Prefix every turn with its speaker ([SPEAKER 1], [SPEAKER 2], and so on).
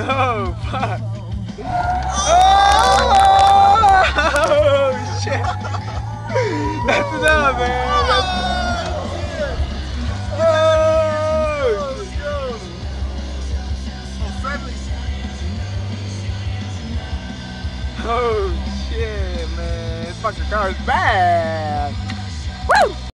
[SPEAKER 1] Oh, fuck. Oh, oh shit. That's enough, man. Oh,
[SPEAKER 2] shit.
[SPEAKER 1] Oh, shit, man. Fucking car's bad.